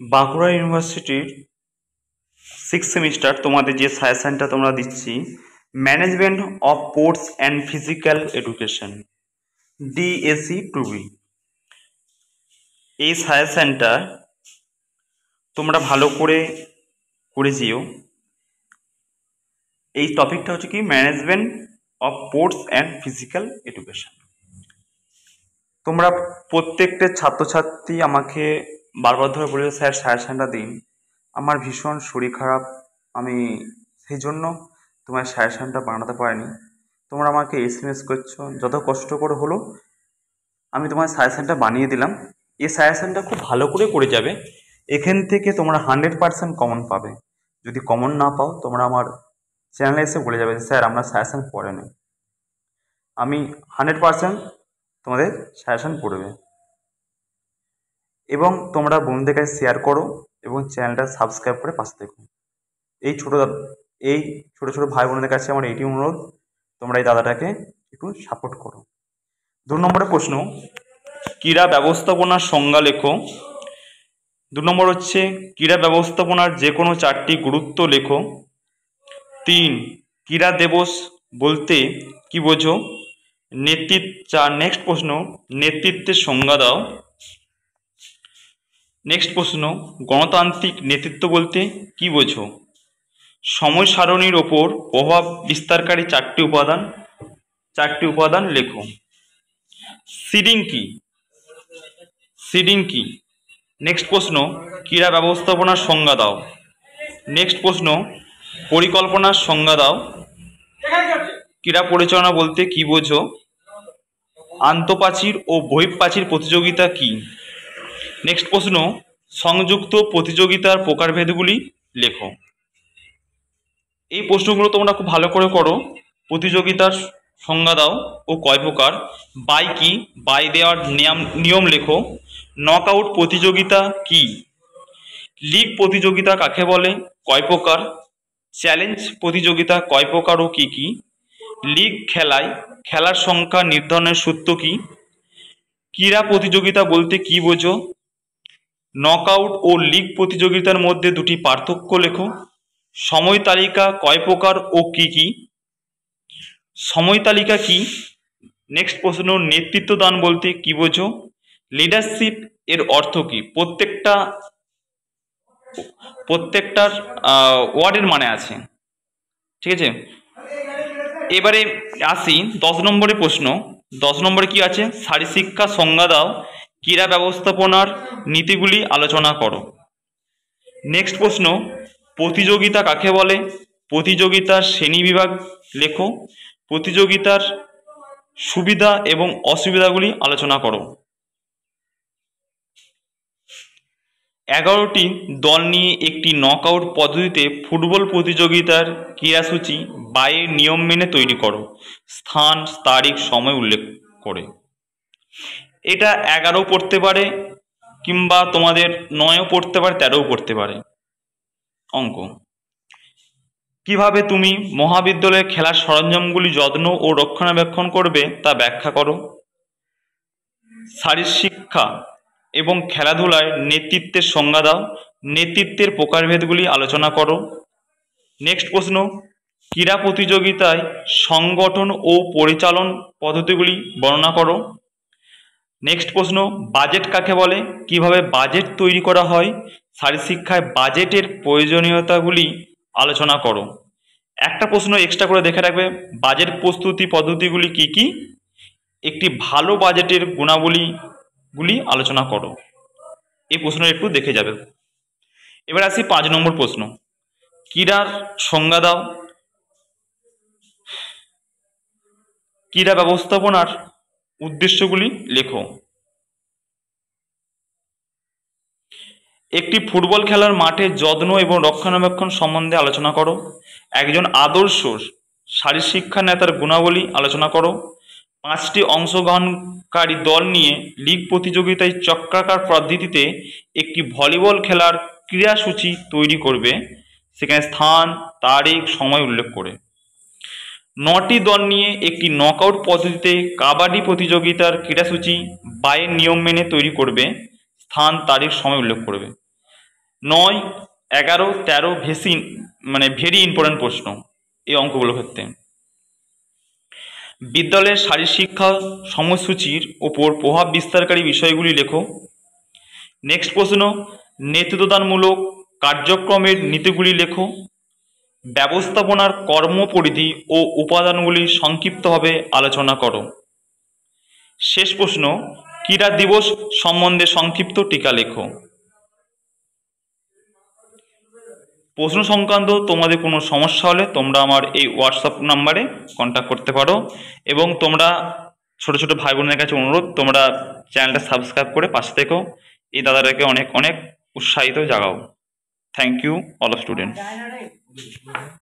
বাঁকুড়া ইউনিভার্সিটির six semester তোমাদের যে সাজেশানটা তোমরা দিচ্ছি management of sports and physical education DAC two B এই সাজেশানটা তোমরা ভালো করে করে যেও। এই টপিকটা হচ্ছে কি management of sports and physical education তোমরা প্রত্যেকটা ছাত্রছাত্রী আমাকে বারবার ধরে বলে, স্যার সাজেশানটা দিন। আমার ভীষণ শরীর খারাপ। আমি সেই জন্য তোমার সাজেশানটা বানাতে পারিনি। তোমরা আমাকে এস এম এস করছ। যত কষ্ট করে হলো, আমি তোমার সাজেশানটা বানিয়ে দিলাম। এই সাজেশানটা খুব ভালো করে করে যাবে। এখান থেকে তোমরা হান্ড্রেড পার্সেন্ট কমন পাবে। যদি কমন না পাও, তোমরা আমার চ্যানেলে এসে বলে যাবে যে, স্যার, আমরা সাজেশান পড়েনি আমি হান্ড্রেড পার্সেন্ট তোমাদের সাজেশান পড়বে। এবং তোমরা বন্ধুদের কাছে শেয়ার করো এবং চ্যানেলটা সাবস্ক্রাইব করে পাশে দেখো এই ছোটো এই ছোটো ছোটো ভাই বোনদের কাছে আমার এইটি অনুরোধ, তোমরা এই দাদাটাকে একটু সাপোর্ট করো। দু নম্বরের প্রশ্ন, ক্রীড়া ব্যবস্থাপনার সংজ্ঞা লেখো। দু নম্বর হচ্ছে, ক্রীড়া ব্যবস্থাপনার যে কোনো চারটি গুরুত্ব লেখো। তিন, ক্রীড়া দিবস বলতে কি বোঝো? নেতৃত্ব চার নেক্সট প্রশ্ন, নেতৃত্বের সংজ্ঞা দাও। নেক্সট প্রশ্ন, গণতান্ত্রিক নেতৃত্ব বলতে কি বোঝো? সময় সারণীর ওপর প্রভাব বিস্তারকারী চারটি উপাদান চারটি উপাদান লেখো। সিডিং কি? সিডিং কি? নেক্সট প্রশ্ন, ক্রীড়া ব্যবস্থাপনার সংজ্ঞা দাও। নেক্সট প্রশ্ন, পরিকল্পনার সংজ্ঞা দাও। ক্রীড়া পরিচালনা বলতে কি বোঝো? আন্তঃপ্রাচীর ও বহিঃপ্রাচীর প্রতিযোগিতা কি? নেক্সট প্রশ্ন, সংযুক্ত প্রতিযোগিতার প্রকারভেদগুলি লেখো। এই প্রশ্নগুলো তোমরা খুব ভালো করে করো। প্রতিযোগিতার সংজ্ঞা দাও ও কয় প্রকার? বাই কি? বাই দেওয়ার নিয়ম নিয়ম লেখো। নক আউট প্রতিযোগিতা কি? লিগ প্রতিযোগিতা কাকে বলে? কয় প্রকার? চ্যালেঞ্জ প্রতিযোগিতা কয় প্রকার ও কী কী? লিগ খেলায়, খেলার সংখ্যা নির্ধারণের সূত্র কি? ক্রীড়া প্রতিযোগিতা বলতে কি বোঝো? নকআউট ও লিগ প্রতিযোগিতার মধ্যে দুটি পার্থক্য লেখো। সময় তালিকা কয় প্রকার ও কি কি? সময় তালিকা কি? নেক্সট প্রশ্ন, নেতৃত্ব দান বলতে কি বোঝো? লিডারশিপ এর অর্থ কি? প্রত্যেকটা, প্রত্যেকটার ওয়ার্ডের মানে আছে। ঠিক আছে? এবারে আসি, দশ নম্বরের প্রশ্ন। দশ নম্বরে কি আছে? শারীরশিক্ষা সংজ্ঞা দাও, ক্রীড়া ব্যবস্থাপনার নীতিগুলি আলোচনা করো। নেক্সট প্রশ্ন, প্রতিযোগিতা কাকে বলে? প্রতিযোগিতার শ্রেণীবিভাগ লেখো। প্রতিযোগিতার সুবিধা এবং অসুবিধাগুলি আলোচনা করো। এগারোটি দল নিয়ে একটি নকআউট পদ্ধতিতে ফুটবল প্রতিযোগিতার ক্রীড়াসূচি বাইয়ের নিয়ম মেনে তৈরি করো। স্থান, তারিখ, সময় উল্লেখ করে। এটা এগারো পড়তে পারে কিংবা তোমাদের নয়ও পড়তে পারে, তেরোও পড়তে পারে। অঙ্ক। কীভাবে তুমি মহাবিদ্যালয়ে খেলার সরঞ্জামগুলি যত্ন ও রক্ষণাবেক্ষণ করবে তা ব্যাখ্যা করো। শারীরশিক্ষা এবং খেলাধুলায় নেতৃত্বের সংজ্ঞা দাও। নেতৃত্বের প্রকারভেদগুলি আলোচনা করো। নেক্সট প্রশ্ন, ক্রীড়া প্রতিযোগিতায় সংগঠন ও পরিচালন পদ্ধতিগুলি বর্ণনা করো। নেক্সট প্রশ্ন বাজেট কাকে বলে? কীভাবে বাজেট তৈরি করা হয়? শারীরশিক্ষায় বাজেটের প্রয়োজনীয়তাগুলি আলোচনা করো। একটা প্রশ্ন এক্সট্রা করে দেখে রাখবে বাজেট প্রস্তুতি পদ্ধতিগুলি কি কি? একটি ভালো বাজেটের গুণাবলীগুলি আলোচনা করো। এই প্রশ্ন একটু দেখে যাবে। এবার আসি পাঁচ নম্বর প্রশ্ন। ক্রীড়ার সংজ্ঞা দাও। ক্রীড়া ব্যবস্থাপনার উদ্দেশ্যগুলি লেখো। একটি ফুটবল খেলার মাঠে যত্ন এবং রক্ষণাবেক্ষণ সম্বন্ধে আলোচনা করো। একজন আদর্শ শারীরশিক্ষা নেতার গুণাবলী আলোচনা করো। পাঁচটি অংশগ্রহণকারী দল নিয়ে লিগ প্রতিযোগিতায় চক্রাকার পদ্ধতিতে একটি ভলিবল খেলার ক্রীড়াসূচি তৈরি করবে। সেখানে স্থান, তারিখ, সময় উল্লেখ করে। নটি দল নিয়ে একটি নকআউট পদ্ধতিতে কাবাডি প্রতিযোগিতার ক্রীড়াসূচি বাইয়ের নিয়ম মেনে তৈরি করবে। স্থান, তারিখ, সময় উল্লেখ করবে। নয়, এগারো, তেরো, ভেসি মানে ভেরি ইম্পর্ট্যান্ট প্রশ্ন এই অঙ্কগুলোর ক্ষেত্রে। বিদ্যালয়ের শারীরশিক্ষা সময়সূচির ওপর প্রভাব বিস্তারকারী বিষয়গুলি লেখো। নেক্সট প্রশ্ন, নেতৃত্বদানমূলক কার্যক্রমের নীতিগুলি লেখো। ব্যবস্থাপনার কর্মপরিধি ও উপাদানগুলি সংক্ষিপ্তভাবে আলোচনা করো। শেষ প্রশ্ন, ক্রীড়া দিবস সম্বন্ধে সংক্ষিপ্ত টিকা লেখো। প্রশ্ন সংক্রান্ত তোমাদের কোনো সমস্যা হলে তোমরা আমার এই হোয়াটসঅ্যাপ নাম্বারে কন্ট্যাক্ট করতে পারো। এবং তোমরা ছোট ছোট ভাই বোনের কাছে অনুরোধ, তোমরা চ্যানেলটা সাবস্ক্রাইব করে পাশে থেকো। এই দাদাটাকে অনেক অনেক উৎসাহিত জাগাও। Thank you all student